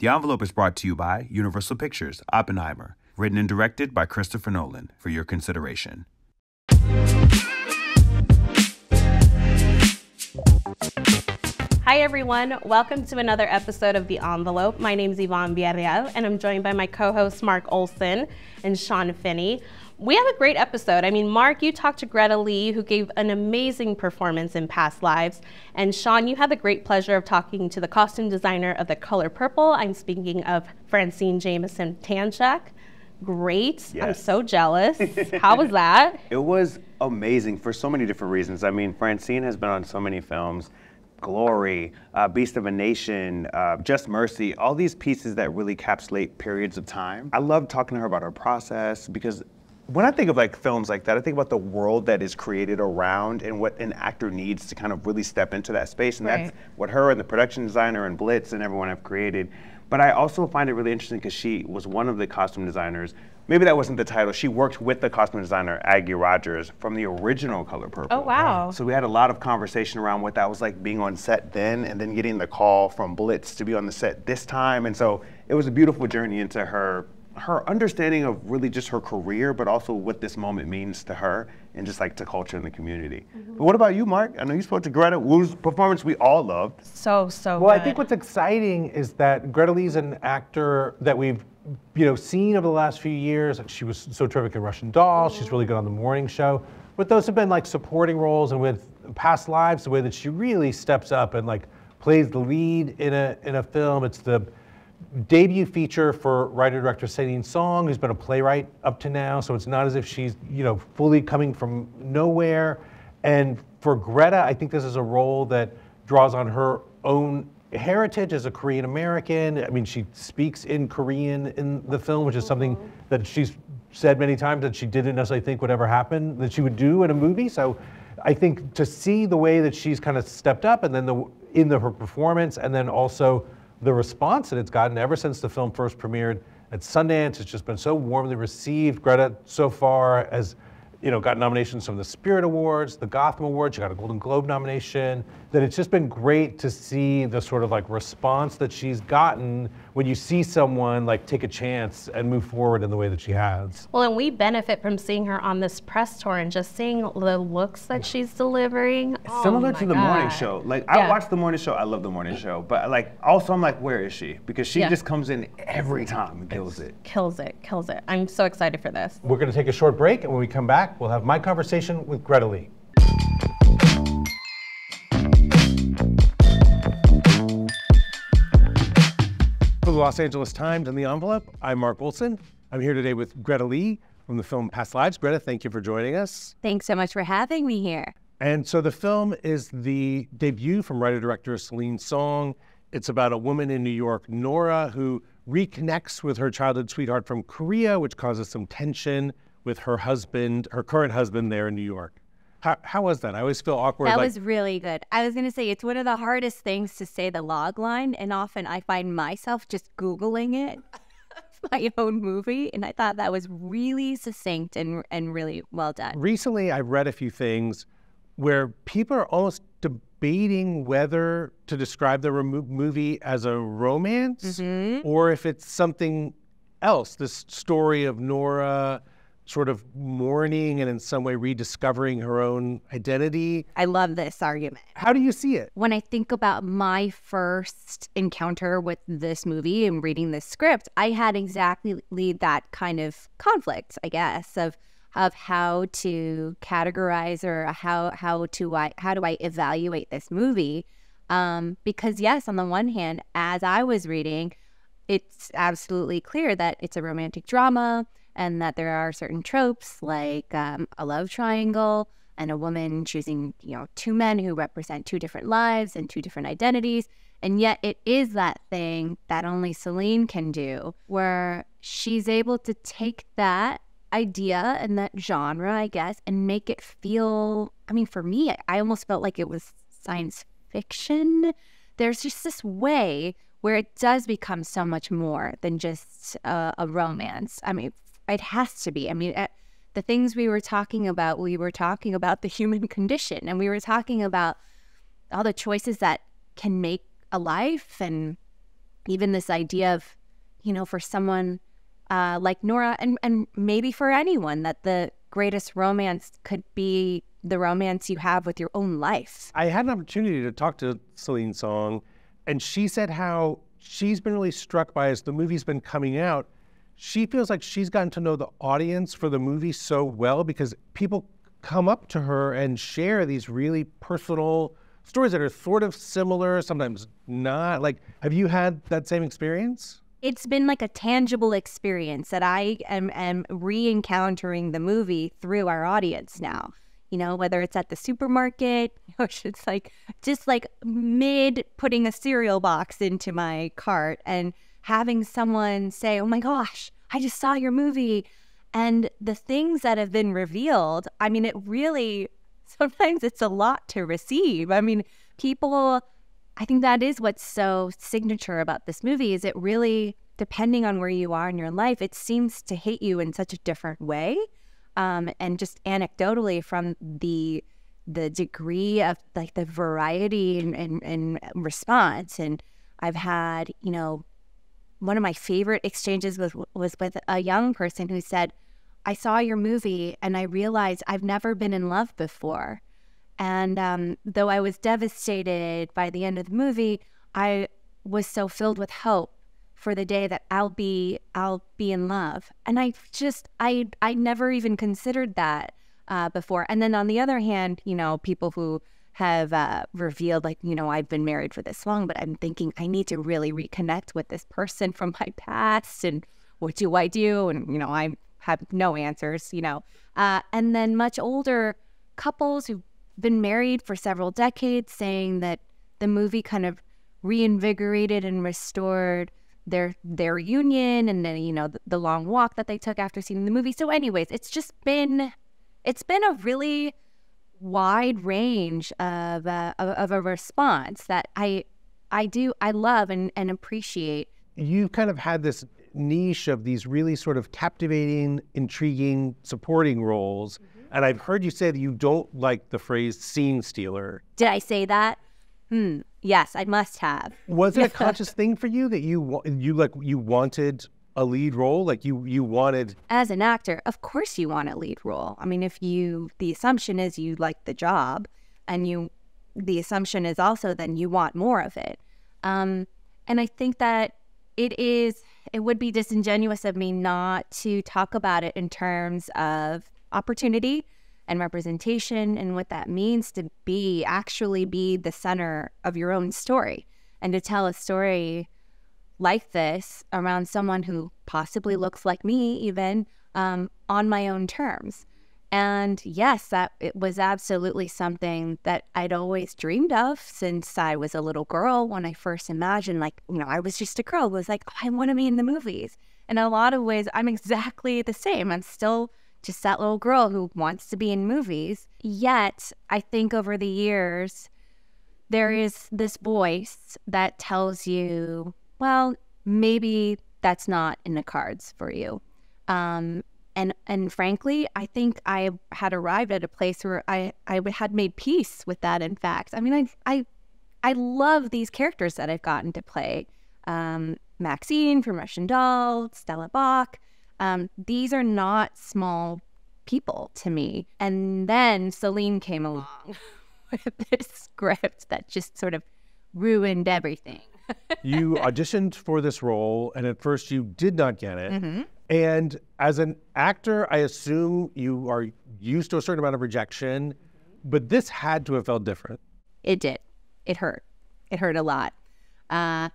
The envelope is brought to you by Universal Pictures, Oppenheimer, written and directed by Christopher Nolan, for your consideration. Hi, everyone. Welcome to another episode of The Envelope. My name is Yvonne Villarreal, and I'm joined by my co hosts Mark Olsen and Shawn Finnie. We have a great episode. I mean, Mark, you talked to Greta Lee, who gave an amazing performance in Past Lives. And Sean, you had the great pleasure of talking to the costume designer of The Color Purple. I'm speaking of Francine Jamison Tanchuck. Great. I'm so jealous. How was that? It was amazing for so many different reasons. I mean, Francine has been on so many films. Glory, uh, Beast of a Nation, uh, Just Mercy, all these pieces that really encapsulate periods of time. I love talking to her about her process because when I think of like films like that, I think about the world that is created around and what an actor needs to kind of really step into that space. And Right. that's what her and the production designer and Blitz and everyone have created. But I also find it really interesting because she was one of the costume designers. Maybe that wasn't the title. She worked with the costume designer Aggie Rodgers from the original Color Purple. Oh, wow. So we had a lot of conversation around what that was like being on set then, and then getting the call from Blitz to be on the set this time. And so it was a beautiful journey into her her understanding of really just her career, but also what this moment means to her and just like to culture and the community. Mm-hmm. But what about you, Mark? I know you spoke to Greta, whose performance we all loved. So, so Well, I think what's exciting is that Greta Lee's an actor that we've you know seen over the last few years. She was so terrific in Russian Doll. She's mm-hmm. really good on the morning show. But those have been like supporting roles, and with Past Lives, the way that she really steps up and like plays the lead in a in a film. It's the debut feature for writer director Celine Song, who's been a playwright up to now. So it's not as if she's you know fully coming from nowhere. And for Greta, I think this is a role that draws on her own heritage as a Korean American. I mean, she speaks in Korean in the film, which is something mm-hmm. that she's said many times that she didn't necessarily think would ever happen that she would do in a movie. So I think to see the way that she's kind of stepped up and then the in the, her performance and then also the response that it's gotten ever since the film first premiered at Sundance, it's just been so warmly received. Greta so far has you know, got nominations from the Spirit Awards, the Gotham Awards. She got a Golden Globe nomination. That it's just been great to see the sort of like response that she's gotten when you see someone like take a chance and move forward in the way that she has. Well, and we benefit from seeing her on this press tour and just seeing the looks that she's delivering. Oh Similar my to the morning show. Like Yeah. I watch the morning show. I love the morning show. But like also I'm like, where is she? Because she Yeah. just comes in every time and kills it. Kills it, kills it. I'm so excited for this. We're going to take a short break, and when we come back, we'll have my conversation with Greta Lee. For the Los Angeles Times and the Envelope, I'm Mark Olsen. I'm here today with Greta Lee from the film Past Lives. Greta, thank you for joining us. Thanks so much for having me here. And so the film is the debut from writer director Celine Song. It's about a woman in New York, Nora, who reconnects with her childhood sweetheart from Korea, which causes some tension with her husband, her current husband there in New York. How, how was that? I always feel awkward. That like, was really good. I was going to say it's one of the hardest things to say the log line, and often I find myself just Googling it, my own movie, and I thought that was really succinct and, and really well done. recently I've read a few things where people are almost debating whether to describe the movie as a romance mm-hmm. or if it's something else. This story of Nora sort of mourning and in some way rediscovering her own identity. I love this argument. How do you see it? When I think about my first encounter with this movie and reading this script, I had exactly that kind of conflict, I guess, of of how to categorize or how how to I how do I evaluate this movie? Um, because yes, on the one hand, as I was reading, it's absolutely clear that it's a romantic drama and that there are certain tropes like um, a love triangle and a woman choosing, you know, two men who represent two different lives and two different identities. And yet it is that thing that only Celine can do, where she's able to take that idea and that genre, I guess, and make it feel. I mean, for me, I almost felt like it was science fiction. There's just this way where it does become so much more than just uh, a romance. I mean, it has to be. I mean, uh, the things we were talking about, we were talking about the human condition and we were talking about all the choices that can make a life and even this idea of, you know, for someone uh, like Nora, and and maybe for anyone, that the greatest romance could be the romance you have with your own life. I had an opportunity to talk to Celine Song, and she said how she's been really struck by as the movie's been coming out. She feels like she's gotten to know the audience for the movie so well because people come up to her and share these really personal stories that are sort of similar, sometimes not. Like, have you had that same experience? It's been like a tangible experience that I am, am re encountering the movie through our audience now. You know, whether it's at the supermarket, or it's like just like mid putting a cereal box into my cart and having someone say, Oh my gosh, I just saw your movie. And the things that have been revealed, I mean, it really, sometimes it's a lot to receive. I mean, people, I think that is what's so signature about this movie is it really, depending on where you are in your life, it seems to hit you in such a different way. Um, and just anecdotally from the the degree of like the variety and, and, and response. And I've had, you know, one of my favorite exchanges was was with a young person who said, "I saw your movie and I realized I've never been in love before." And um, though I was devastated by the end of the movie, I was so filled with hope for the day that I'll be I'll be in love. And I just I I never even considered that uh, before. And then on the other hand, you know, people who have uh, revealed like you know I've been married for this long, but I'm thinking I need to really reconnect with this person from my past, and what do I do? And you know I have no answers, you know. Uh, and then much older couples who've been married for several decades saying that the movie kind of reinvigorated and restored their their union and then you know the, the long walk that they took after seeing the movie so anyways it's just been it's been a really wide range of, uh, of, of a response that I I do I love and, and appreciate. You've kind of had this niche of these really sort of captivating, intriguing supporting roles. Mm-hmm. And I've heard you say that you don't like the phrase scene stealer. Did I say that? Hmm. Yes, I must have. Was it a conscious thing for you that you you like you wanted a lead role? Like you you wanted As an actor, of course you want a lead role. I mean, if you the assumption is you like the job and you the assumption is also then you want more of it. Um and I think that it is it would be disingenuous of me not to talk about it in terms of opportunity and representation and what that means to be actually be the center of your own story and to tell a story like this around someone who possibly looks like me, even um, on my own terms. And yes, that it was absolutely something that I'd always dreamed of since I was a little girl. When I first imagined, like, you know, I was just a girl, it was like, oh, I want to be in the movies. In a lot of ways, I'm exactly the same. I'm still just that little girl who wants to be in movies. Yet, I think over the years, there is this voice that tells you well, maybe that's not in the cards for you. Um, and and frankly, I think I had arrived at a place where I I had made peace with that. In fact, I mean, I I I love these characters that I've gotten to play. Um, Maxine from Russian Doll, Stella Bak. Um, these are not small people to me. And then Celine came along with this script that just sort of ruined everything you auditioned for this role, and at first you did not get it. Mm-hmm. And as an actor, I assume you are used to a certain amount of rejection, but this had to have felt different. It did. It hurt. It hurt a lot. Uh,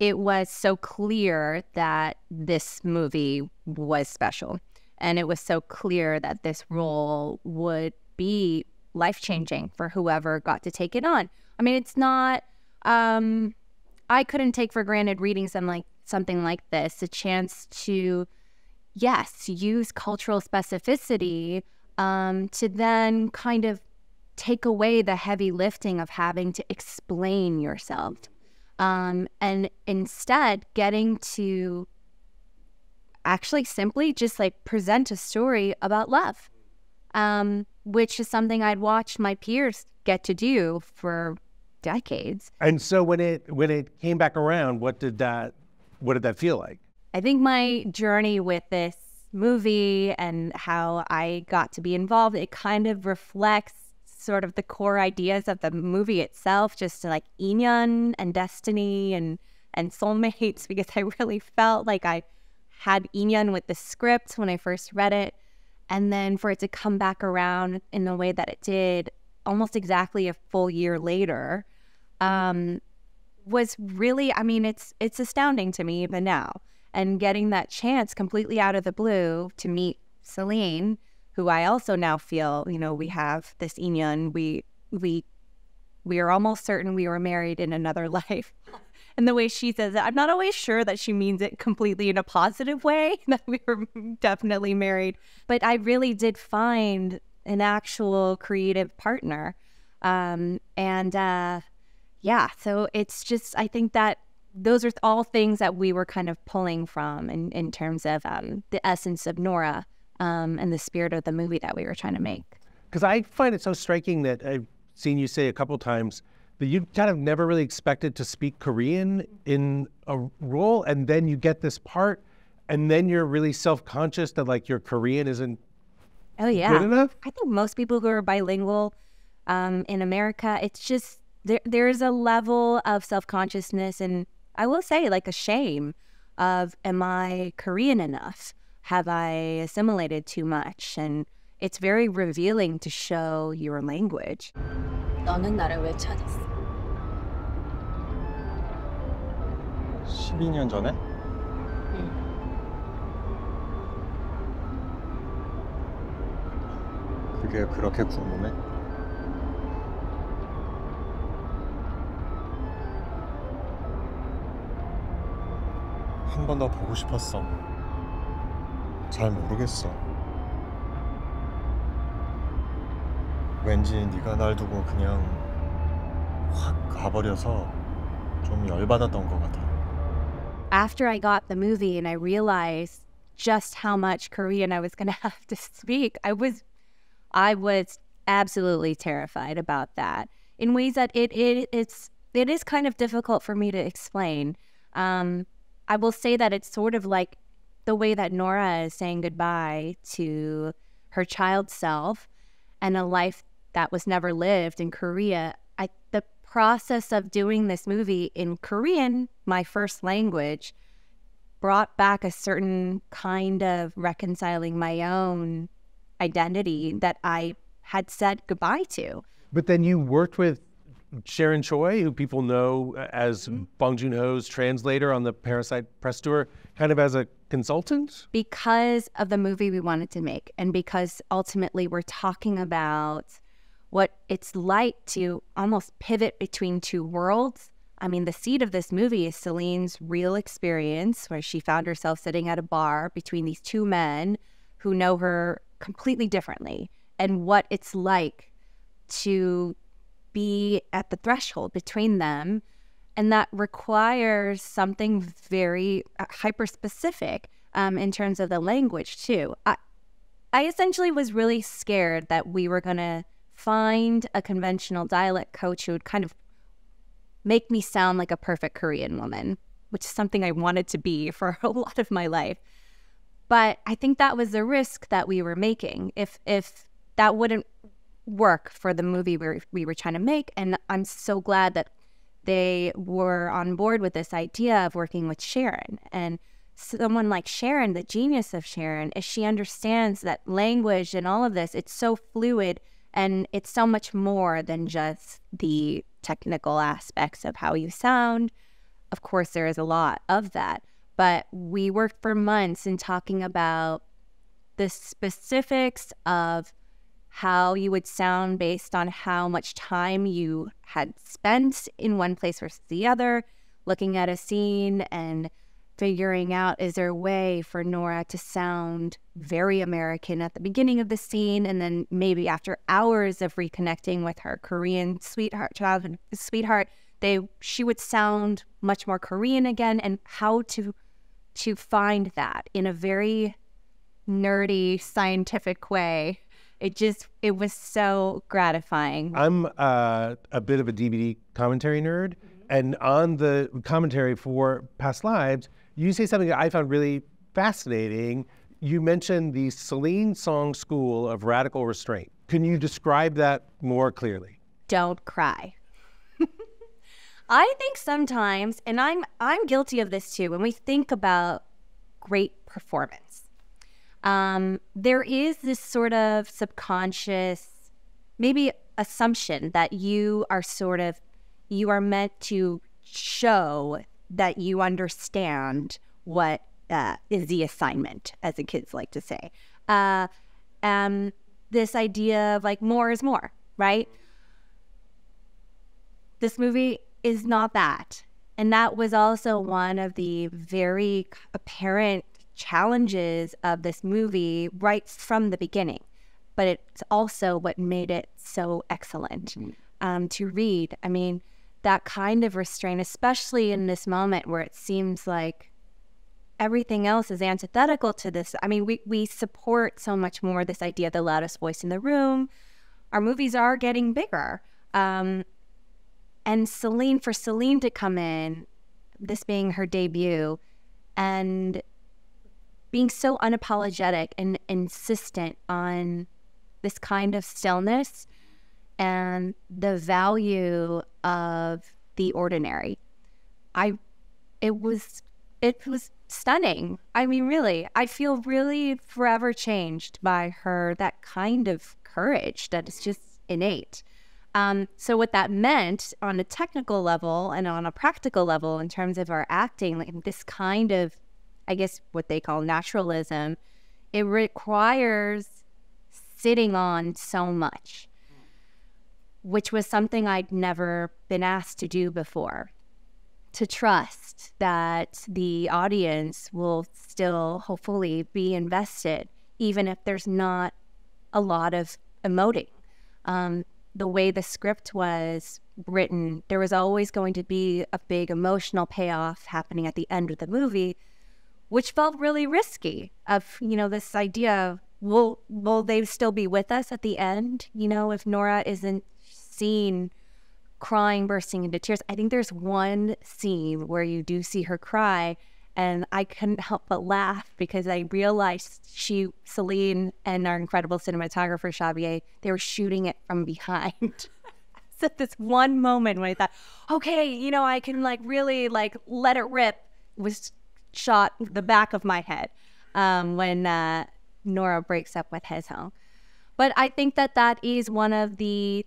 it was so clear that this movie was special. And it was so clear that this role would be life changing for whoever got to take it on. I mean, it's not. Um, I couldn't take for granted reading some like something like this, a chance to, yes, use cultural specificity um, to then kind of take away the heavy lifting of having to explain yourself. Um, and instead getting to actually simply just like present a story about love, um, which is something I'd watched my peers get to do for decades. And so when it when it came back around, what did that what did that feel like? I think my journey with this movie and how I got to be involved, it kind of reflects sort of the core ideas of the movie itself, just like in-yun and destiny and and soulmates, because I really felt like I had in-yun with the script when I first read it. And then for it to come back around in the way that it did almost exactly a full year later um, was really, I mean, it's it's astounding to me even now. And getting that chance completely out of the blue to meet Celine, who I also now feel, you know, we have this in-yun, we we we are almost certain we were married in another life. And the way she says it, I'm not always sure that she means it completely in a positive way, that we were definitely married. But I really did find an actual creative partner. Um, and uh, yeah, so it's just, I think that those are all things that we were kind of pulling from in, in terms of um, the essence of Nora um, and the spirit of the movie that we were trying to make. Because I find it so striking that I've seen you say a couple times that you kind of never really expected to speak Korean in a role, and then you get this part, and then you're really self-conscious that like your Korean isn't Oh yeah, good enough. I think most people who are bilingual um, in America, it's just there. There's a level of self consciousness, and I will say, like a shame of, am I Korean enough? Have I assimilated too much? And it's very revealing to show your language. 너는 나를 왜 찾았어? 12년 전에? 그게 그렇게 궁금해? 한 번 더 보고 싶었어. 잘 모르겠어. 왠지 네가 날 두고 그냥 확 가버려서 좀 열받았던 것 같아. After I got the movie and I realized just how much Korean I was going to have to speak, I was I was absolutely terrified about that in ways that it, it it's it is kind of difficult for me to explain. Um, I will say that it's sort of like the way that Nora is saying goodbye to her child self and a life that was never lived in Korea. I the process of doing this movie in Korean, my first language, brought back a certain kind of reconciling my own identity that I had said goodbye to. But then you worked with Sharon Choi, who people know uh, as mm-hmm. Bong Joon Ho's translator on the Parasite press tour, kind of as a consultant. because of the movie we wanted to make and because ultimately we're talking about what it's like to almost pivot between two worlds. I mean, the seed of this movie is Celine's real experience where she found herself sitting at a bar between these two men who know her completely differently and what it's like to be at the threshold between them and that requires something very uh, hyper specific um, in terms of the language too. I, I essentially was really scared that we were going to find a conventional dialect coach who would kind of make me sound like a perfect korean woman which is something i wanted to be for a lot of my life. But i think that was the risk that we were making. If if that wouldn't work for the movie we were, we were trying to make and i'm so glad that they were on board with this idea of working with sharon. And someone like sharon the genius of sharon is she understands that language and all of this it's so fluid and it's so much more than just the technical aspects of how you sound. Of course there is a lot of that but we worked for months in talking about the specifics of how you would sound based on how much time you had spent in one place versus the other, looking at a scene and figuring out is there a way for Nora to sound very American at the beginning of the scene and then maybe after hours of reconnecting with her Korean sweetheart childhood sweetheart they she would sound much more Korean again and how to to find that in a very nerdy scientific way It just it was so gratifying. I'm uh, a bit of a DVD commentary nerd, and on the commentary for Past Lives, you say something that I found really fascinating. You mentioned the Celine Song School of Radical Restraint. Can you describe that more clearly? Don't cry. I think sometimes, and I'm I'm guilty of this too. When we think about great performance, um, there is this sort of subconscious, maybe assumption that you are sort of you are meant to show that you understand what uh, is the assignment, as the kids like to say. Uh, um, this idea of like more is more, right? This movie is not that. And that was also one of the very apparent challenges of this movie right from the beginning. But it's also what made it so excellent um, to read. I mean, that kind of restraint, especially in this moment where it seems like everything else is antithetical to this. I mean, we, we support so much more this idea of the loudest voice in the room. Our movies are getting bigger. Um, and Celine, for Celine to come in, this being her debut, and being so unapologetic and insistent on this kind of stillness and the value of the ordinary. I it was it was stunning. I mean really, I feel really forever changed by her that kind of courage that is just innate. Um, so what that meant on a technical level and on a practical level in terms of our acting, like this kind of, I guess what they call naturalism, it requires sitting on so much, which was something I'd never been asked to do before. To trust that the audience will still hopefully be invested, even if there's not a lot of emoting. Um, the way the script was written, there was always going to be a big emotional payoff happening at the end of the movie, which felt really risky. Of you know this idea of will will they still be with us at the end? You know, if Nora isn't seen crying, bursting into tears. I think there's one scene where you do see her cry, and I couldn't help but laugh because I realized she, Celine, and our incredible cinematographer Shabier, they were shooting it from behind. so this one moment when I thought, okay, you know, I can like really like let it rip was shot the back of my head um, when uh, Nora breaks up with Hae-sung. But I think that that is one of the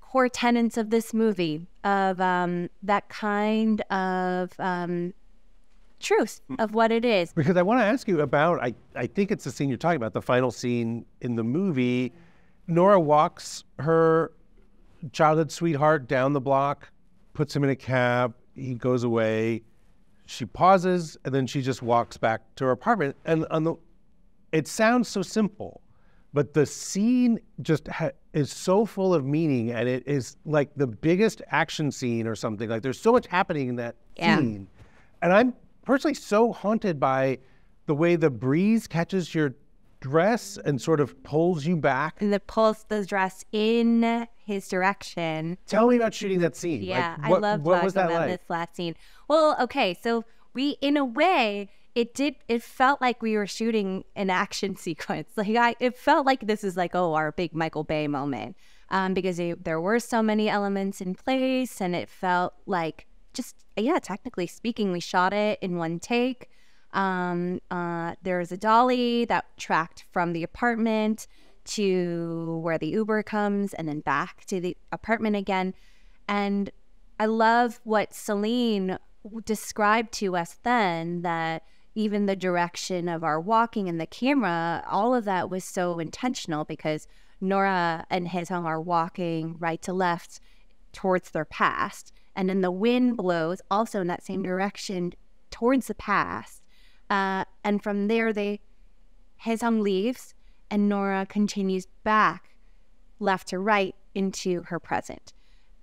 core tenets of this movie of um, that kind of um, truth of what it is. Because I want to ask you about, I, I think it's the scene you're talking about, the final scene in the movie. Nora walks her childhood sweetheart down the block, puts him in a cab, he goes away. She pauses and then she just walks back to her apartment. And on the, it sounds so simple, but the scene just ha- is so full of meaning and it is like the biggest action scene or something. Like there's so much happening in that Yeah. scene. And I'm personally so haunted by the way the breeze catches your dress and sort of pulls you back. And the pulls the dress in his direction. Tell me about shooting that scene. Like, Yeah, what, I love what was that about like? this last scene. Well, okay, so we, in a way, it did. It felt like we were shooting an action sequence. Like I, it felt like this is like oh our big Michael Bay moment, um, because it, there were so many elements in place, and it felt like just yeah. Technically speaking, we shot it in one take. Um, uh, a dolly that tracked from the apartment to where the Uber comes, and then back to the apartment again. And I love what Celine described to us then that even the direction of our walking and the camera, all of that was so intentional because Nora and Hae-sung are walking right to left towards their past. And then the wind blows also in that same direction towards the past. Uh, and from there, they Hae-sung leaves and Nora continues back left to right into her present.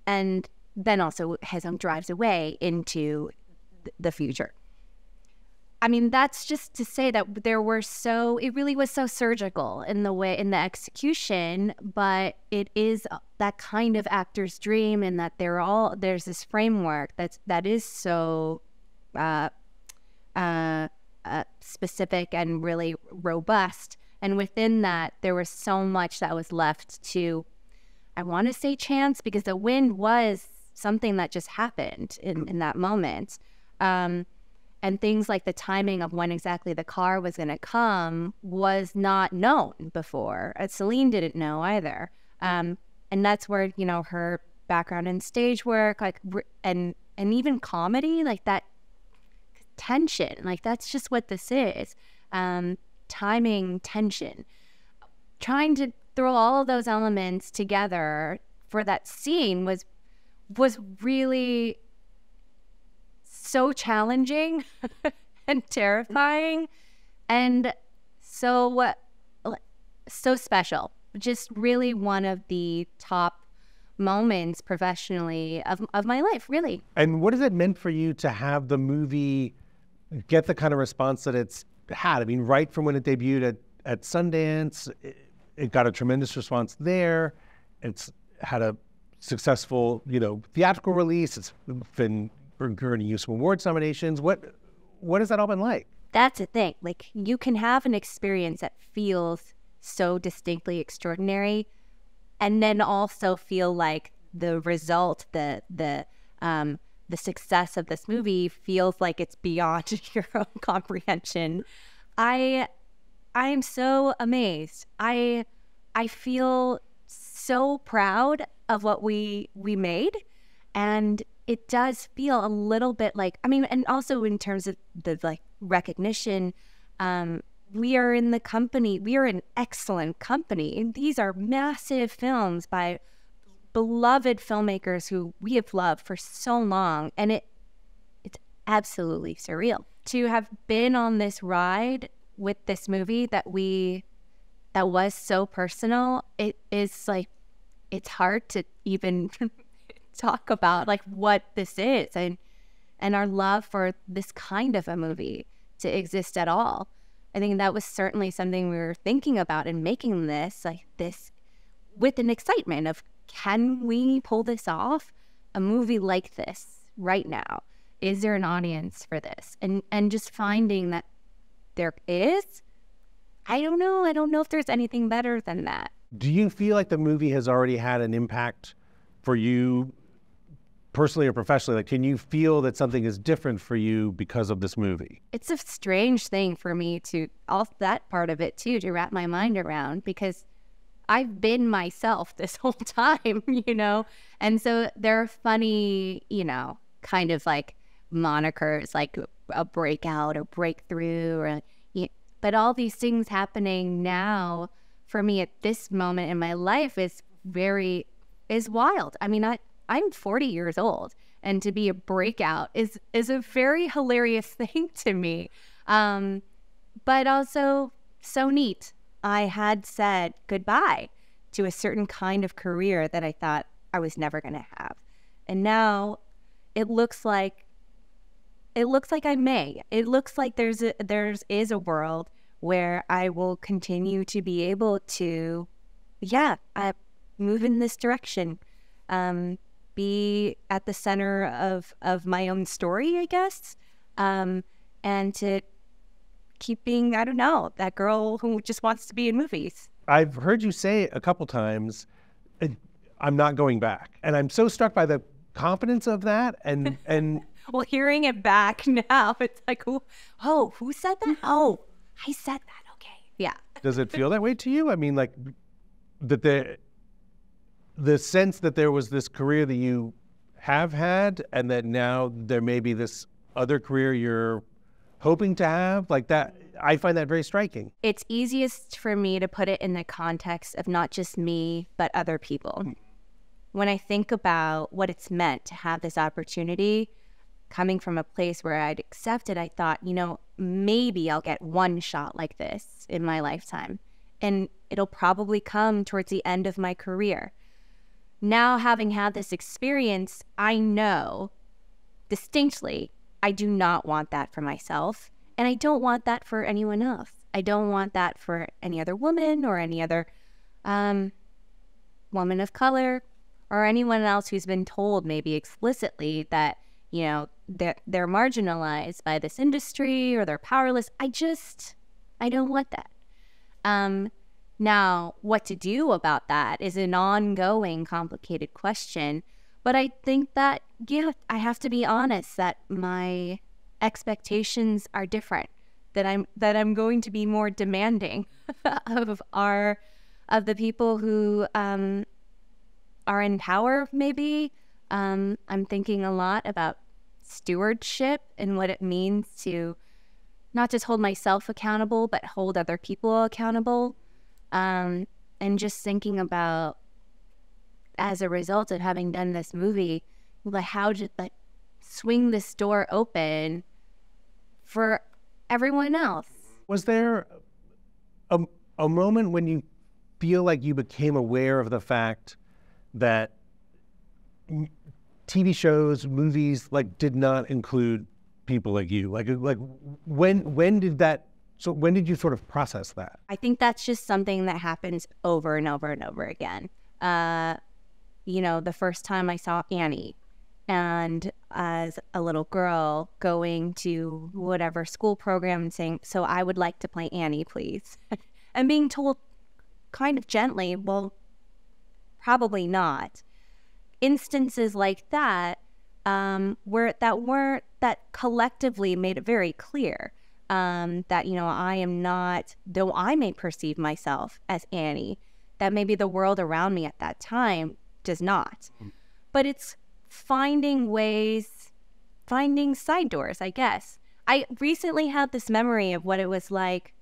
And then also Hae-sung drives away into th- the future. I mean, that's just to say that there were so, it really was so surgical in the way, in the execution, but it is that kind of actor's dream and that they're all, there's this framework that's, that is so uh, uh, uh, specific and really robust. And within that, there was so much that was left to, I want to say chance because the wind was something that just happened in, in that moment. Um, and things like the timing of when exactly the car was going to come was not known before. Uh, Celine didn't know either. Um, and that's where, you know, her background in stage work, like, and, and even comedy, like that tension, like that's just what this is. Um, timing, tension, trying to throw all of those elements together for that scene was was really so challenging and terrifying and so so special just really one of the top moments professionally of, of my life really and what has it meant for you to have the movie get the kind of response that it's had i mean right from when it debuted at, at sundance it, it got a tremendous response there it's had a successful you know theatrical release it's been earning you some awards nominations. What what has that all been like? That's the thing. Like you can have an experience that feels so distinctly extraordinary, and then also feel like the result, the the um, the success of this movie feels like it's beyond your own comprehension. I I am so amazed. I I feel so proud of what we we made and it does feel a little bit like I mean, and also in terms of the like recognition, um, we are in the company. We are an excellent company. And these are massive films by beloved filmmakers who we have loved for so long, and it it's absolutely surreal to have been on this ride with this movie that we that was so personal. It is like it's hard to even talk about like what this is and and our love for this kind of a movie to exist at all. I think that was certainly something we were thinking about in making this like this with an excitement of can we pull this off? A movie like this right now is there an audience for this? And and just finding that there is i don't know. I don't know if there's anything better than that. Do you feel like the movie has already had an impact for you personally or professionally, like, can you feel that something is different for you because of this movie? It's a strange thing for me to, all that part of it too, to wrap my mind around because I've been myself this whole time, you know? And so there are funny, you know, kind of like monikers like a breakout or breakthrough or, you, but all these things happening now for me at this moment in my life is very, is wild. I mean, I, I'm 40 years old and to be a breakout is is a very hilarious thing to me. Um, but also so neat. I had said goodbye to a certain kind of career that I thought I was never going to have. And now it looks like it looks like I may. It looks like there's a, there's is a world where I will continue to be able to yeah, I move in this direction. Um, be at the center of of my own story, I guess, um, and to keep being I don't know that girl who just wants to be in movies. I've heard you say a couple times, "I'm not going back," and I'm so struck by the confidence of that, and and. well, hearing it back now, it's like, oh, oh, who said that? Mm-hmm. Oh, I said that. Okay, yeah. Does it feel that way to you? I mean, like that the the sense that there was this career that you have had and that now there may be this other career you're hoping to have like that i find that very striking. It's easiest for me to put it in the context of not just me but other people. Hmm. When i think about what it's meant to have this opportunity coming from a place where i'd accepted i thought you know maybe i'll get one shot like this in my lifetime and it'll probably come towards the end of my career. Now having had this experience, I know distinctly I do not want that for myself. And I don't want that for anyone else. I don't want that for any other woman or any other um, woman of color or anyone else who's been told maybe explicitly that you know they're, they're marginalized by this industry or they're powerless i just i don't want that um, now what to do about that is an ongoing complicated question but i think that yeah i have to be honest that my expectations are different that i'm that i'm going to be more demanding of our of the people who um, are in power, maybe. Um, I'm thinking a lot about stewardship and what it means to not just hold myself accountable, but hold other people accountable. Um, and just thinking about, as a result of having done this movie, like how to like swing this door open for everyone else. Was there a, a moment when you feel like you became aware of the fact that TV shows, movies, like did not include people like you? Like, like when when did that? So when did you sort of process that? I think that's just something that happens over and over and over again. Uh, you know, the first time I saw Annie, and as a little girl going to whatever school program and saying, "So I would like to play Annie, please," and being told kind of gently, "Well, probably not. Instances like that, um, where that weren't that collectively made it very clear um, that you know I am not, though I may perceive myself as Annie, that maybe the world around me at that time does not. But it's finding ways, finding side doors, I guess. I recently had this memory of what it was like,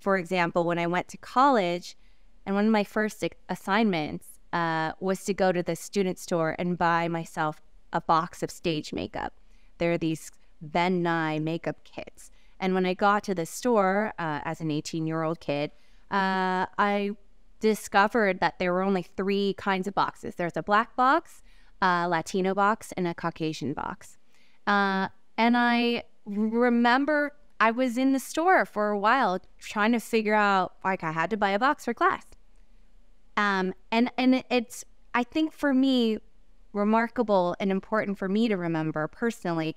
for example, when I went to college, and one of my first assignments uh, was to go to the student store and buy myself a box of stage makeup. There are these Ben Nye makeup kits. And when I got to the store uh, as an 18 year old kid, uh, I discovered that there were only three kinds of boxes there's a black box, a Latino box, and a Caucasian box. Uh, and I remember I was in the store for a while trying to figure out, like, I had to buy a box for class. Um, and and it's I think for me remarkable and important for me to remember personally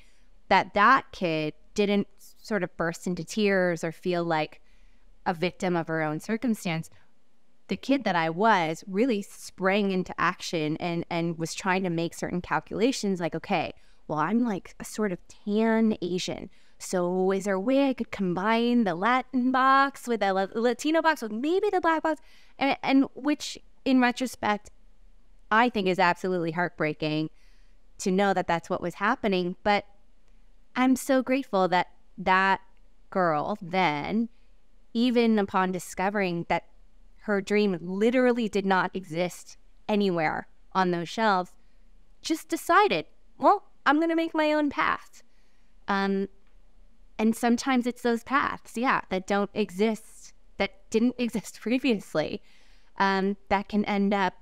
that that kid didn't sort of burst into tears or feel like a victim of her own circumstance the kid that I was really sprang into action and and was trying to make certain calculations like okay well I'm like a sort of tan Asian so is there a way I could combine the Latin box with the Latino box with maybe the black box? And, and which, in retrospect, I think is absolutely heartbreaking to know that that's what was happening. But I'm so grateful that that girl then, even upon discovering that her dream literally did not exist anywhere on those shelves, just decided, well, I'm going to make my own path. Um, and sometimes it's those paths, yeah, that don't exist, that didn't exist previously, um, that can end up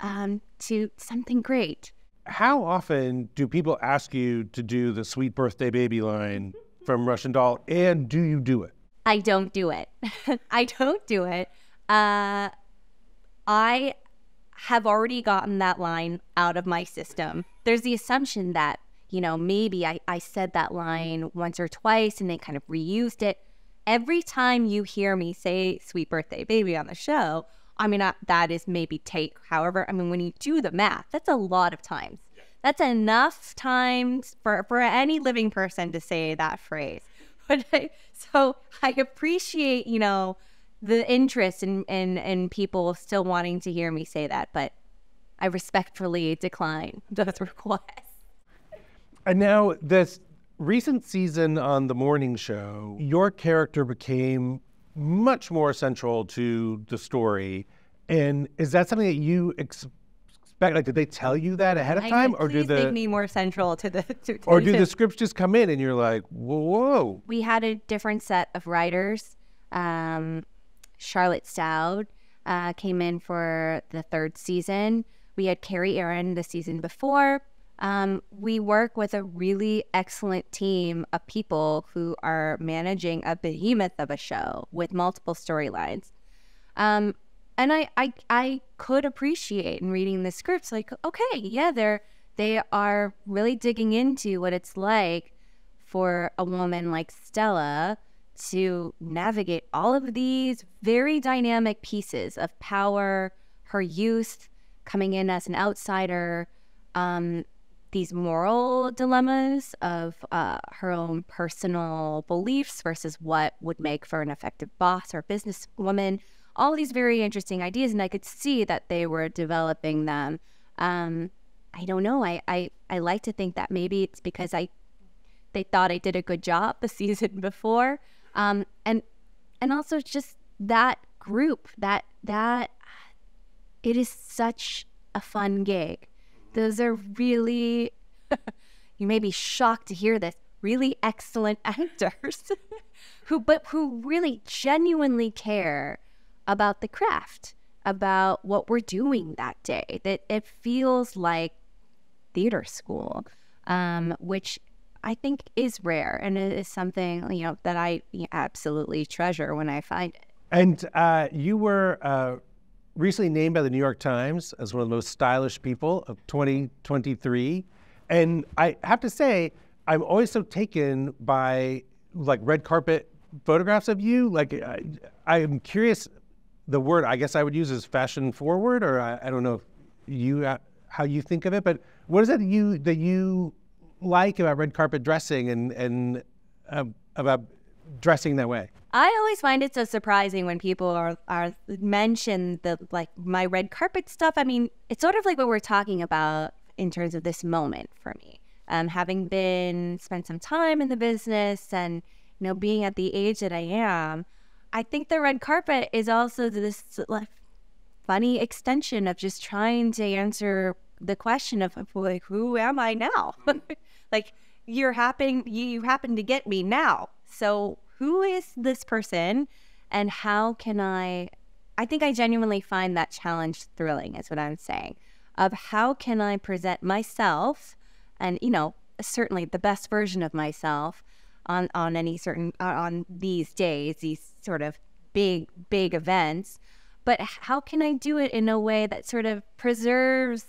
um, to something great. How often do people ask you to do the sweet birthday baby line from Russian Doll, and do you do it? I don't do it. I don't do it. Uh, I have already gotten that line out of my system. There's the assumption that you know, maybe I, I said that line once or twice and they kind of reused it. Every time you hear me say sweet birthday baby on the show, I mean, I, that is maybe take, however, I mean, when you do the math, that's a lot of times. That's enough times for, for any living person to say that phrase. But I, so I appreciate, you know, the interest in, in, in people still wanting to hear me say that, but I respectfully decline those requests. And now, this recent season on the morning show, your character became much more central to the story. And is that something that you expect? Like, did they tell you that ahead of time, or do the make me more central to the? To, to or do the scripts just come in and you're like, whoa? whoa. We had a different set of writers. Um, Charlotte Stroud uh, came in for the third season. We had Kerry Ehrin the season before. Um, we work with a really excellent team of people who are managing a behemoth of a show with multiple storylines. Um, and I, I, I could appreciate in reading the scripts, like, okay, yeah, they're they are really digging into what it's like for a woman like Stella to navigate all of these very dynamic pieces of power, her youth, coming in as an outsider, um, these moral dilemmas of uh, her own personal beliefs versus what would make for an effective boss or businesswoman. All these very interesting ideas, and I could see that they were developing them. Um, I don't know. I, I I like to think that maybe it's because I they thought I did a good job the season before, um, and and also just that group that that it is such a fun gig. Those are really you may be shocked to hear this really excellent actors who but who really genuinely care about the craft about what we're doing that day that it feels like theater school um, which I think is rare and it is something you know that I absolutely treasure when I find it. And uh, you were uh, recently named by the New York Times as one of the most stylish people of 2023, and I have to say I'm always so taken by like red carpet photographs of you. Like I, am curious. The word I guess I would use is fashion forward, or I, I don't know if you uh, how you think of it, but what is it that you that you like about red carpet dressing and and uh, about dressing that way? I always find it so surprising when people are are mention the like my red carpet stuff. I mean, it's sort of like what we're talking about in terms of this moment for me. Um, having been spent some time in the business and you know being at the age that I am, I think the red carpet is also this like funny extension of just trying to answer the question of like who am I now? like you're happening you happen to get me now. So who is this person and how can I I think I genuinely find that challenge thrilling is what I'm saying. Of how can I present myself and you know, certainly the best version of myself on on any certain uh, on these days, these sort of big big events, but how can I do it in a way that sort of preserves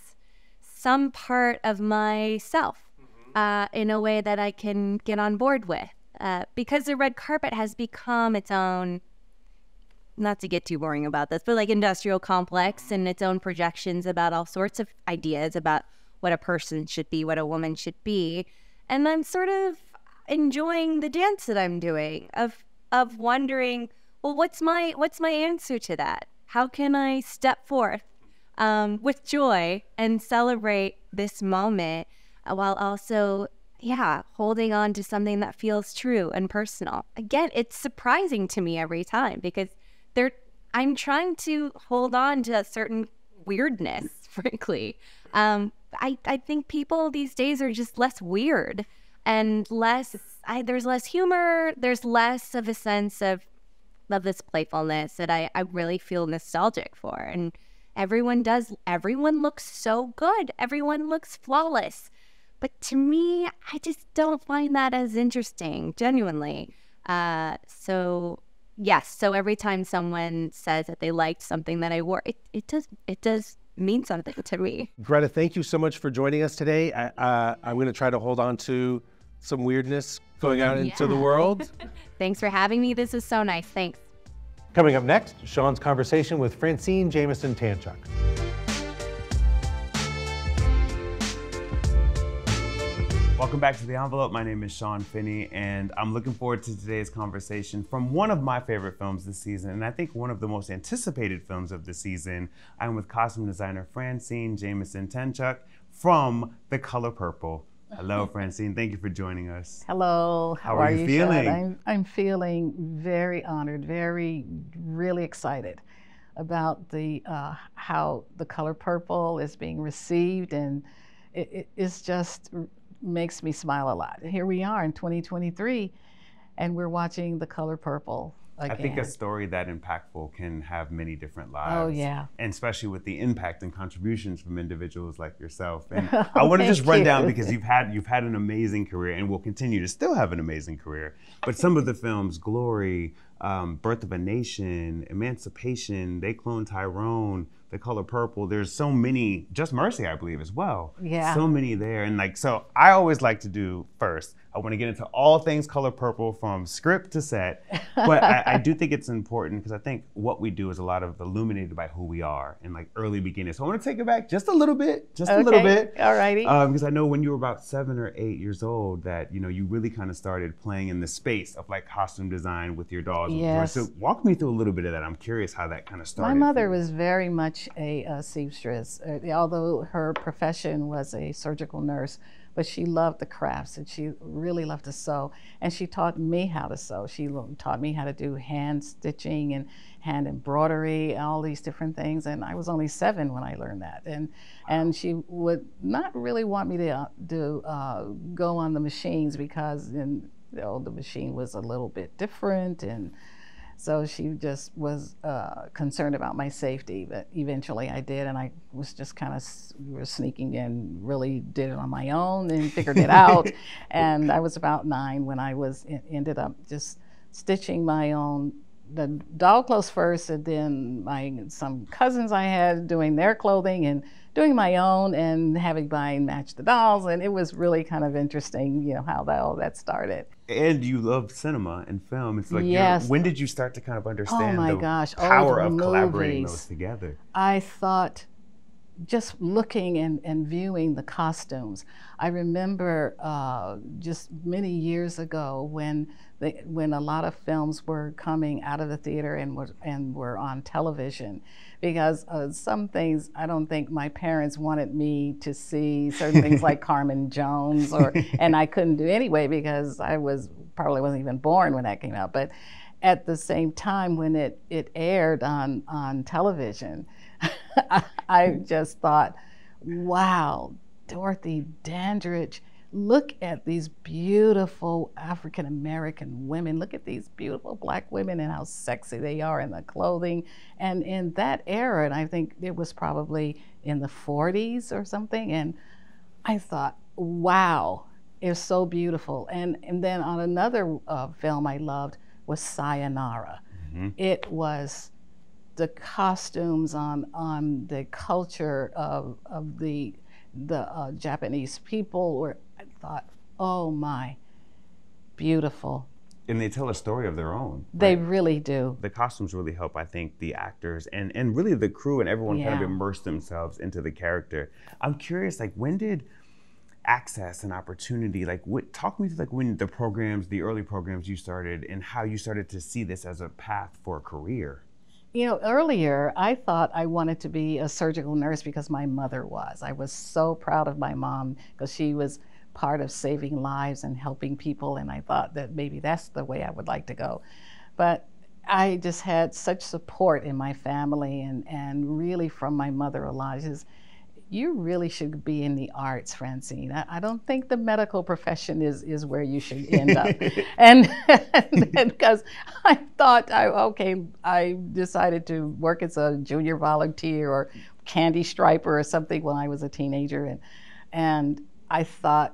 some part of myself. Uh, in a way that I can get on board with. Uh, because the red carpet has become its own, not to get too boring about this, but like industrial complex and its own projections about all sorts of ideas about what a person should be, what a woman should be. And I'm sort of enjoying the dance that I'm doing of of wondering, well, what's my what's my answer to that? How can I step forth um, with joy and celebrate this moment while also, yeah, holding on to something that feels true and personal. Again, it's surprising to me every time because there, I'm trying to hold on to a certain weirdness, frankly. Um, I, I think people these days are just less weird and less I, there's less humor there's less of a sense of of this playfulness that I, I really feel nostalgic for and Everyone does, everyone looks so good. Everyone looks flawless. But to me, I just don't find that as interesting, genuinely. Uh, so yes, so every time someone says that they liked something that I wore, it, it does it does mean something to me. Greta, thank you so much for joining us today. I, uh, I'm going to try to hold on to some weirdness going out into the world. Thanks for having me. This is so nice. Thanks. Coming up next, Shawn's conversation with Francine Jamison Tanchuck. Welcome back to The Envelope. My name is Shawn Finnie, and I'm looking forward to today's conversation from one of my favorite films this season, and I think one of the most anticipated films of the season. I'm with costume designer Francine Jamison Tanchuck from The Color Purple. Hello, Francine. Thank you for joining us. Hello. How, How are, are, you feeling? I'm, I'm feeling very honored, very, really excited about the uh, how the color purple is being received, and it, it it's just makes me smile a lot. Here we are in 2023, and we're watching the color purple again. I think a story that impactful can have many different lives. Oh, yeah. And especially with the impact and contributions from individuals like yourself. And I want to just run Thank down because you've had you've had an amazing career and will continue to still have an amazing career. But some of the films, Glory, um, Birth of a Nation, Emancipation, They Clone Tyrone, The Color Purple. There's so many. Just Mercy, I believe, as well. Yeah. So many there, and like so, I always like to do first. I want to get into all things Color Purple from script to set, but I, I do think it's important because I think what we do is a lot of illuminated by who we are and like early beginnings. So I want to take it back just a little bit, just a little Okay. bit. All righty. Um, because I know when you were about seven or eight years old that you know you really kind of started playing in the space of like costume design with your dolls. Yes. So walk me through a little bit of that. I'm curious how that kind of started. My mother was very much a, uh seamstress, uh, although her profession was a surgical nurse. But she loved the crafts and she really loved to sew. And she taught me how to sew. She taught me how to do hand stitching and hand embroidery, all these different things. And I was only seven when I learned that. And and she would not really want me to uh, do uh, go on the machines because in, you know, the machine was a little bit different and so she just was uh, concerned about my safety, but eventually I did, and I was just kind of was sneaking in, really did it on my own and figured it out. and I was about nine when I was ended up just stitching my own the doll clothes first, and then my some cousins I had doing their clothing and doing my own and having mine match the dolls, and it was really kind of interesting, you know, how that all that started. and you love cinema and film. It's like Yes. when did you start to kind of understand oh my the gosh, oh, power old of collaborating those together? I thought just looking and, and viewing the costumes. I remember uh, just many years ago when the, when a lot of films were coming out of the theater and were, and were on television. Because uh, some things I don't think my parents wanted me to see certain things like Carmen Jones or and I couldn't do anyway because I was probably wasn't even born when that came out. But at the same time when it, it aired on, on television, I, just thought, wow, Dorothy Dandridge, look at these beautiful African American women. Look at these beautiful black women and how sexy they are in the clothing. And in that era, and I think it was probably in the 40s or something, and I thought, wow, it's so beautiful. And, and then on another uh, film I loved was Sayonara. It was the costumes on, on the culture of, of the, the uh, Japanese people were, I thought, oh my, beautiful. And they tell a story of their own. They right? really do. the costumes really help, I think, the actors and, and really the crew and everyone kind of Yeah. immerse themselves into the character. I'm curious, like, when did access and opportunity, like, what, talk me through, like, when the programs, the early programs you started and how you started to see this as a path for a career? You know, earlier I thought I wanted to be a surgical nurse because my mother was. I was so proud of my mom because she was part of saving lives and helping people, and I thought that maybe that's the way I would like to go. But I just had such support in my family and, and really from my mother says, you really should be in the arts, Francine. I, I don't think the medical profession is, is where you should end up. and because I thought, I, okay, I decided to work as a junior volunteer or candy striper or something when I was a teenager. And, and I thought,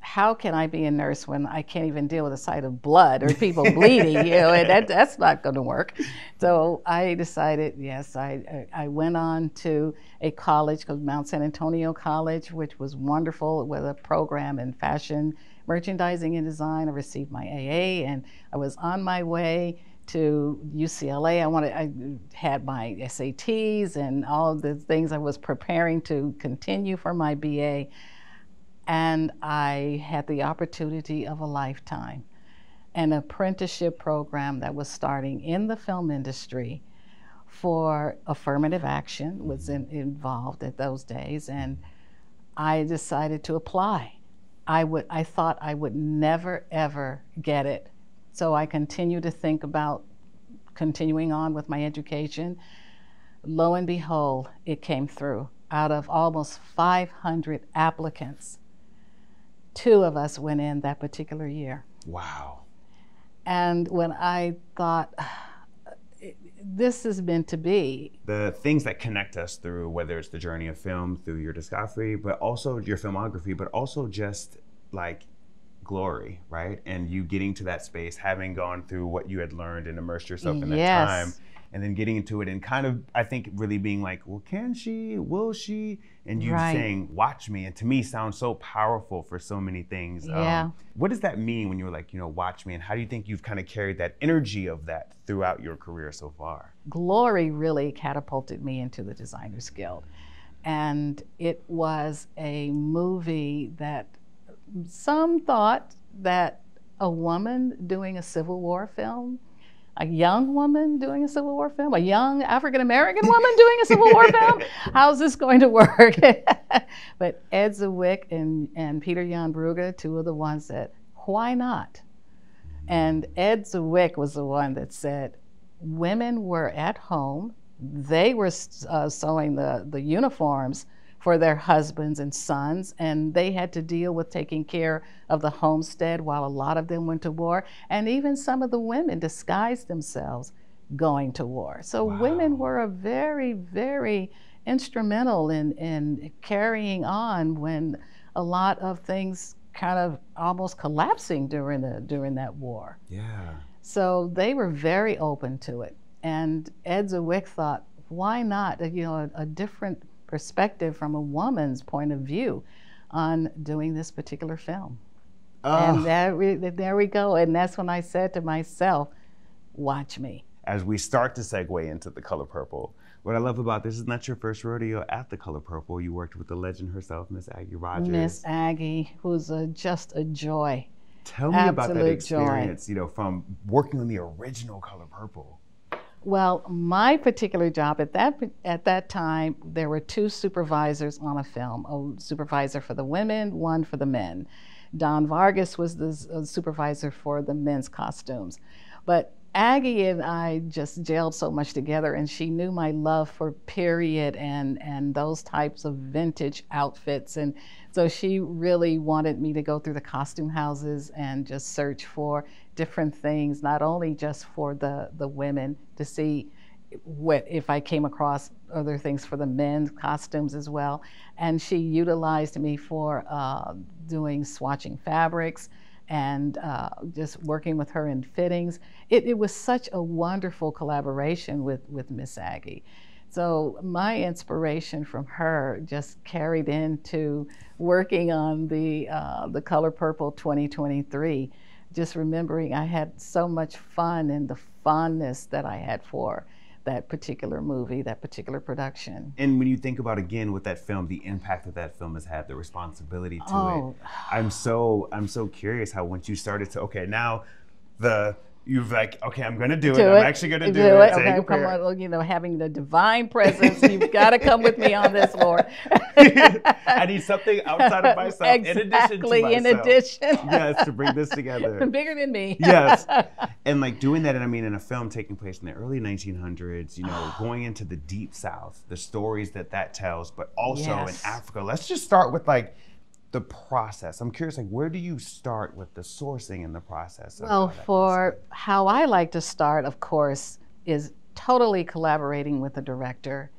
how can I be a nurse when I can't even deal with the sight of blood or people bleeding? You know, and that, that's not going to work. So I decided, yes, I, I went on to a college called Mount San Antonio College, which was wonderful with a program in fashion, merchandising, and design. I received my AA, and I was on my way to UCLA. I wanted, I had my SATs and all of the things I was preparing to continue for my BA and I had the opportunity of a lifetime an apprenticeship program that was starting in the film industry for affirmative action was in, involved at those days and I decided to apply. I would I thought I would never ever get it. So I continued to think about continuing on with my education. Lo and behold, it came through. Out of almost 500 applicants, two of us went in that particular year. Wow. And when I thought, this is meant to be. The things that connect us through, whether it's the journey of film, through your discography, but also your filmography, but also just like glory, right? And you getting to that space, having gone through what you had learned and immersed yourself in that time, and then getting into it and kind of, I think, really being like, well, can she? Will she? And you Right. saying, watch me. And to me, sounds so powerful for so many things. Um, Yeah. what does that mean when you're like, you know, watch me? And how do you think you've kind of carried that energy of that throughout your career so far? Glory really catapulted me into the Designers Guild. And it was a movie that some thought that a woman doing a Civil War film, a young woman doing a Civil War film, a young African American woman doing a Civil War film, how's this going to work? but Ed Zwick and, and Peter Jan Brugge, two of the ones that, why not? And Ed Zwick was the one that said, women were at home. They were uh, sewing the, the uniforms for their husbands and sons, and they had to deal with taking care of the homestead while a lot of them went to war. And even some of the women disguised themselves going to war. So women were a very, very instrumental in, in carrying on when a lot of things kind of almost collapsing during the during that war. Yeah. So they were very open to it. And Ed Zwick thought, why not, you know, a, a different perspective from a woman's point of view on doing this particular film. And there we, there we go. And that's when I said to myself, watch me. as we start to segue into the color purple. What I love about this is not your first rodeo at the color purple. You worked with the legend herself, Miss Aggie Rodgers. Miss Aggie, who's a, just a joy. Tell me about that absolute joy. experience, you know, from working on the original color purple. Well, my particular job at that at that time, there were two supervisors on a film: a supervisor for the women, one for the men. Don Vargas was the uh, supervisor for the men's costumes, but Aggie and I just gelled so much together, and she knew my love for period and and those types of vintage outfits, and so she really wanted me to go through the costume houses and just search for different things, not only just for the the women to see what if I came across other things for the men's costumes as well. And she utilized me for uh, doing swatching fabrics and uh, just working with her in fittings. It, it was such a wonderful collaboration with, with Miss Aggie. So my inspiration from her just carried into working on the uh, the Color Purple 2023. Just remembering I had so much fun and the fondness that I had for that particular movie, that particular production. And when you think about again with that film, the impact that that film has had, the responsibility to Oh. it. I'm so I'm so curious how once you started to okay now the you've like okay I'm gonna do, it. I'm actually gonna do, it. Say Okay, a come on, you know, having the divine presence. You've got to come with me on this, Lord. I need something outside of myself in addition to Exactly, in addition. yes, to bring this together. Bigger than me. yes. And like doing that, and I mean, in a film taking place in the early 1900s, you know, going into the deep South, the stories that that tells, but also in Africa. Let's just start with like the process. I'm curious, like, where do you start with the sourcing and the process? Well, for how I like to start, of course, is totally collaborating with the director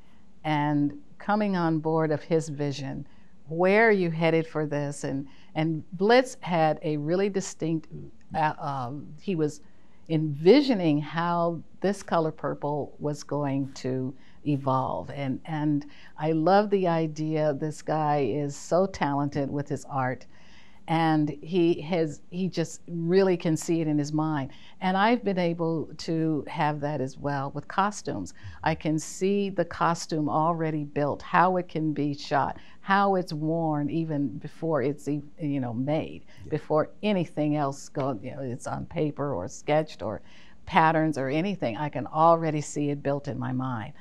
and coming on board of his vision. Where are you headed for this? And and Blitz had a really distinct. Uh, um, he was envisioning how this color purple was going to evolve. And and I love the idea this guy is so talented with his art and he has he just really can see it in his mind. And i've been able to have that as well with costumes. I can see the costume already built how it can be shot how it's worn even before it's you know made before anything else go you know it's on paper or sketched or patterns or anything. I can already see it built in my mind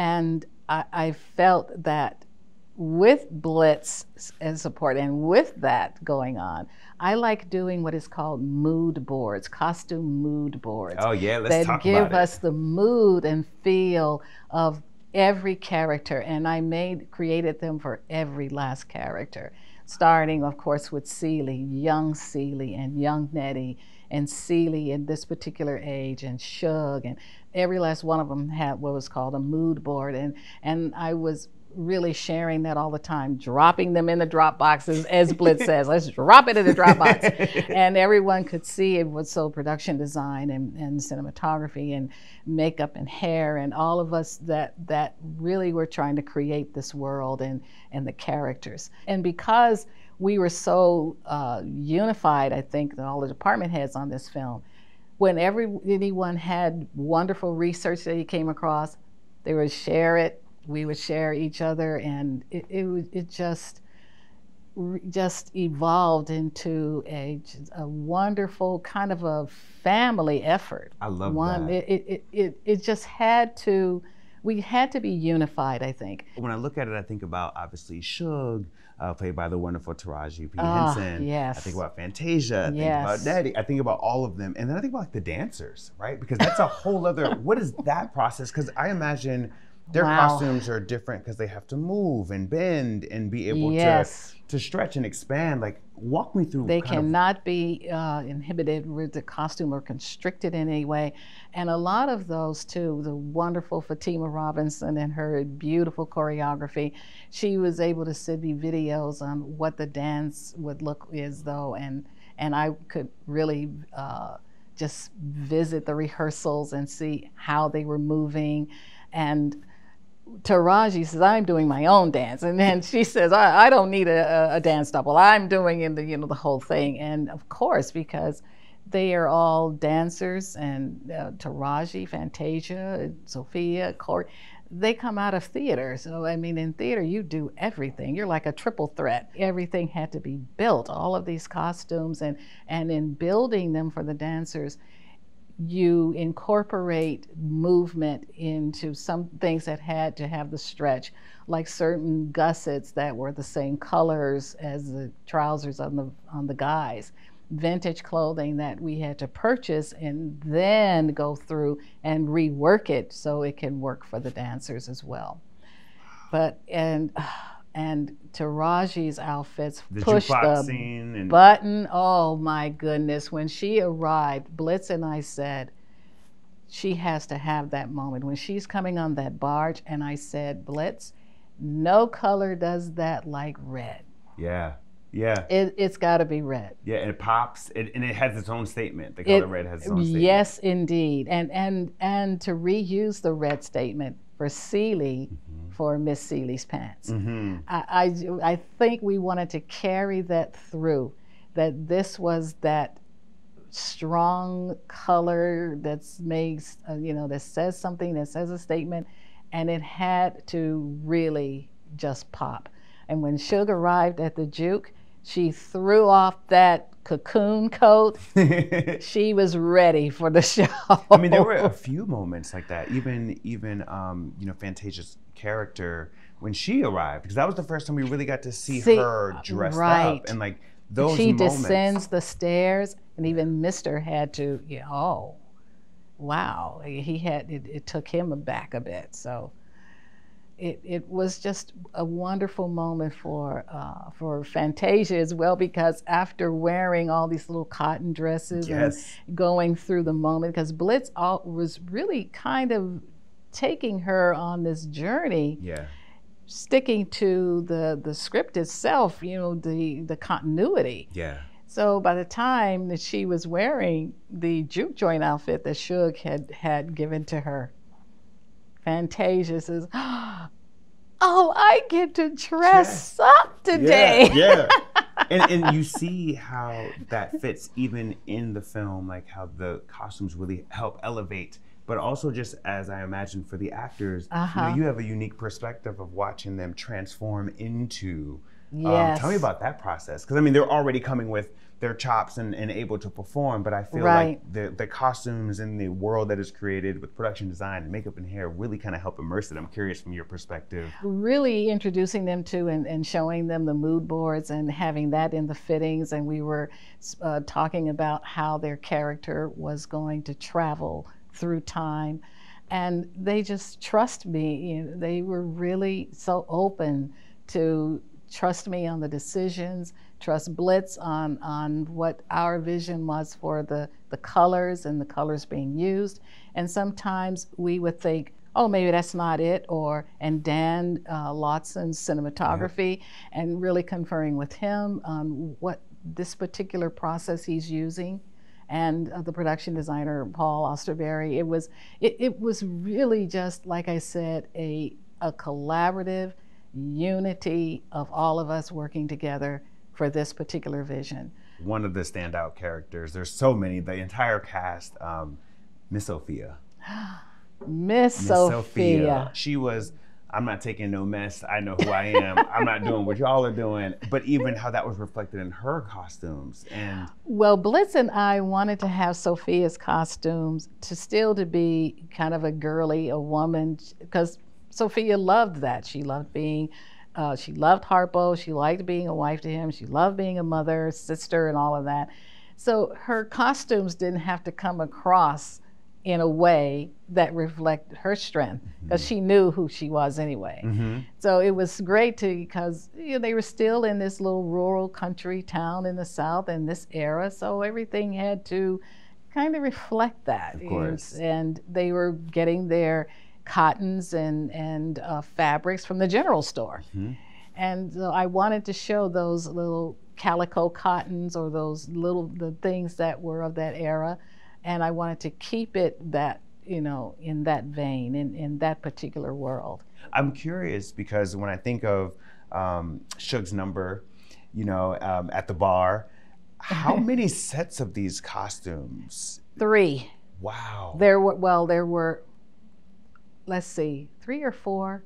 and i, I felt that with Blitz and support, and with that going on, I like doing what is called mood boards, costume mood boards. Oh, yeah, let's that talk give about it. us the mood and feel of every character, and I made created them for every last character, starting, of course, with Celie, young Celie, and young Nettie, and Celie in this particular age and Shug and every last one of them had what was called a mood board and and I was really sharing that all the time, dropping them in the drop boxes, as Blitz says, let's drop it in the drop box. and everyone could see it was so production design and, and cinematography and makeup and hair and all of us that that really were trying to create this world and and the characters. And because we were so uh, unified, I think, that all the department heads on this film, when every anyone had wonderful research that he came across, they would share it we would share each other, and it it, it just just evolved into a, a wonderful kind of a family effort. I love One, that. It, it, it, it just had to, we had to be unified, I think. When I look at it, I think about obviously Shug, uh, played by the wonderful Taraji P. Oh, Henson. Yes. I think about Fantasia. I think about Nettie. I think about all of them. And then I think about like the dancers, right? Because that's a whole other, what is that process? Because I imagine their wow. costumes are different because they have to move and bend and be able yes. to to stretch and expand. Like, walk me through. They cannot of... be uh, inhibited with the costume or constricted in any way. And a lot of those too, the wonderful Fatima Robinson and her beautiful choreography, she was able to send me videos on what the dance would look as though, and and I could really. Uh, just visit the rehearsals and see how they were moving and Taraji says, I'm doing my own dance. And then she says, I, I don't need a, a, dance double. I'm doing in the, you know, the whole thing. And of course, because they are all dancers and uh, Taraji, Fantasia, Sophia, Corey, they come out of theater. So, I mean, in theater, you do everything. You're like a triple threat. Everything had to be built, all of these costumes. And, and in building them for the dancers, you incorporate movement into some things that had to have the stretch, like certain gussets that were the same colors as the trousers on the on the guys, vintage clothing that we had to purchase and then go through and rework it so it can work for the dancers as well. But and and Taraji's outfits the pushed the and... button. Oh my goodness. When she arrived, Blitz and I said, she has to have that moment. When she's coming on that barge, and I said, Blitz, no color does that like red. Yeah. Yeah. It, has got to be red. Yeah, and it pops, it, and it has its own statement. The color it, red has its own statement. Yes, indeed. And and and to reuse the red statement for Celie, mm-hmm. for Miss Celie's pants. Mm-hmm. I, I, I think we wanted to carry that through, that this was that strong color that's makes uh, you know that says something that says a statement and it had to really just pop and when Shug arrived at the juke she threw off that cocoon coat. she was ready for the show. I mean, there were a few moments like that. Even even um, you know Fantasia's character when she arrived, because that was the first time we really got to see, see her dressed right. up and like those. She moments. descends the stairs, and even Mister had to. You know, oh, wow! He had it, it took him aback a bit. So it, it was just a wonderful moment for uh, for Fantasia as well because after wearing all these little cotton dresses yes. and going through the moment, because Blitz all, was really kind of taking her on this journey. Yeah. Sticking to the the script itself, you know, the the continuity. Yeah. So by the time that she was wearing the juke joint outfit that Shug had had given to her, Fantasia says, Oh, I get to dress yes. up today. Yeah. yeah. and, and you see how that fits even in the film, like how the costumes really help elevate but also just as I imagine for the actors, uh-huh. you, know, uh-huh. you, have a unique perspective of watching them transform into. Yes. Um, tell me about that process, because I mean they're already coming with their chops and, and able to perform. But I feel right. like the, the costumes and the world that is created with production design and makeup and hair really kind of help immerse it. I'm curious from your perspective. Really introducing them to and, and showing them the mood boards and having that in the fittings. And we were uh, talking about how their character was going to travel through time. And they just trust me. You know, they were really so open to trust me on the decisions, trust Blitz on, on what our vision was for the, the colors and the colors being used. And sometimes we would think, oh, maybe that's not it, or, and Dan uh, Laustsen's cinematography, and really conferring with him on what this particular process he's using and uh, the production designer Paul Austerberry. It was it, it was really just like I said a a collaborative unity of all of us working together for this particular vision. One of the standout characters. There's so many. The entire cast. Um, Miss Sophia. Miss Sophia. She was I'm not taking no mess. I know who I am. I'm not doing what y'all are doing. But even how that was reflected in her costumes and well, Blitz and I wanted to have Sophia's costumes to still to be kind of a girly, a woman, because Sophia loved that. She loved being, uh, she loved Harpo. She liked being a wife to him. She loved being a mother, sister, and all of that. So her costumes didn't have to come across in a way that reflected her strength because mm-hmm. she knew who she was anyway. Mm-hmm. So it was great to because you know, they were still in this little rural country town in the south in this era, so everything had to kind of reflect that. Of course. And they were getting their cottons and and uh, fabrics from the general store. Mm-hmm. And so I wanted to show those little calico cottons or those little the things that were of that era and I wanted to keep it that you know in that vein in in that particular world. I'm curious because when I think of um, Shug's number, you know, um, at the bar, how many sets of these costumes? Three. Wow. There were well, there were. Let's see, three or four.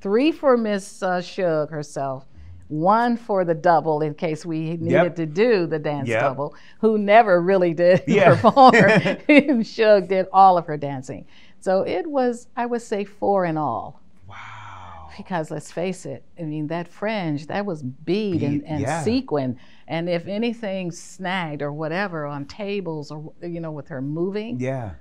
Three for Miss uh, Shug herself, one for the double in case we needed yep. to do the dance yep. double, who never really did yeah. perform. Shug did all of her dancing. So it was, I would say, four in all. Wow. Because let's face it, I mean, that fringe, that was bead, bead and, and yeah. sequin. And if anything snagged or whatever on tables or, you know, with her moving. Yeah.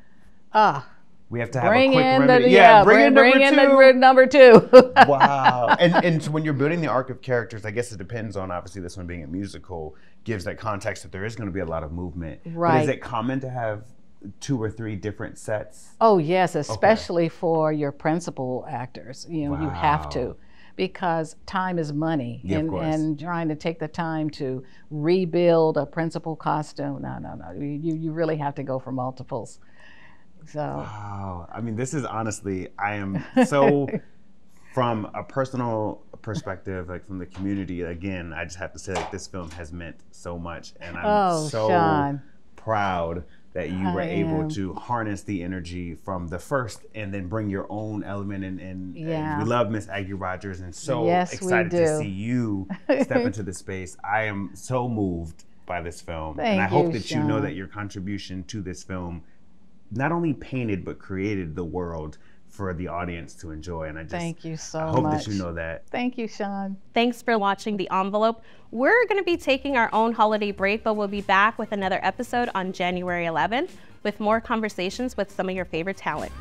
Ah, we have to have bring a quick remedy. The, yeah, yeah, bring, bring, in number bring two. in number two. wow. And and so when you're building the arc of characters, I guess it depends on obviously this one being a musical gives that context that there is going to be a lot of movement. Right. But is it common to have two or three different sets? Oh yes, especially okay. for your principal actors. You know, wow. you have to because time is money yeah, and, and trying to take the time to rebuild a principal costume no no no you, you really have to go for multiples so wow, I mean, this is honestly, I am so from a personal perspective, like from the community. Again, I just have to say, like this film has meant so much, and I'm oh, so Shawn. proud that you were able am. to harness the energy from the first and then bring your own element and, and, yeah. and we love Miss Aggie Rodgers and so yes, excited to see you step into the space. I am so moved by this film. Thank and I you, hope that Shawn. you know that your contribution to this film not only painted but created the world for the audience to enjoy. And I just thank you so I hope much. that you know that. Thank you, Shawn. Thanks for watching The Envelope. We're going to be taking our own holiday break, but we'll be back with another episode on January 11th with more conversations with some of your favorite talent.